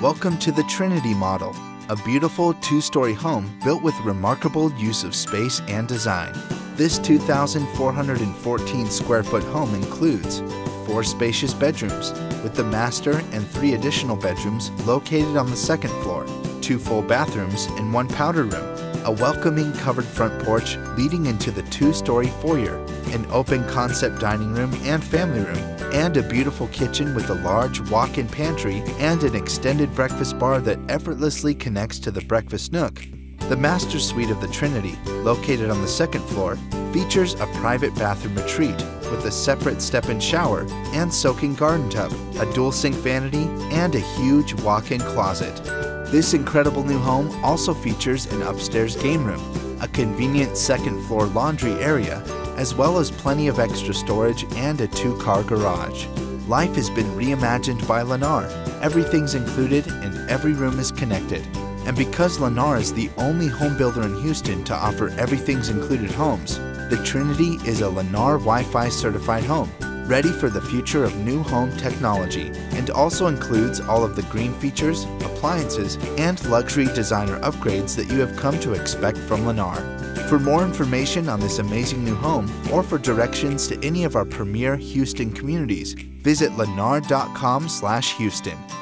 Welcome to the Trinity model, a beautiful two-story home built with remarkable use of space and design. This 2,414 square foot home includes four spacious bedrooms, with the master and three additional bedrooms located on the second floor, two full bathrooms and one powder room, a welcoming covered front porch leading into the two-story foyer, an open concept dining room and family room, and a beautiful kitchen with a large walk-in pantry and an extended breakfast bar that effortlessly connects to the breakfast nook. The master suite of the Trinity, located on the second floor, features a private bathroom retreat with a separate step-in shower and soaking garden tub, a dual sink vanity, and a huge walk-in closet. This incredible new home also features an upstairs game room, a convenient second floor laundry area, as well as plenty of extra storage and a two-car garage. Life has been reimagined by Lennar. Everything's included and every room is connected. And because Lennar is the only home builder in Houston to offer everything's included homes, the Trinity is a Lennar Wi-Fi certified home, ready for the future of new home technology, and also includes all of the green features, appliances, and luxury designer upgrades that you have come to expect from Lennar. For more information on this amazing new home, or for directions to any of our premier Houston communities, visit lennar.com/houston.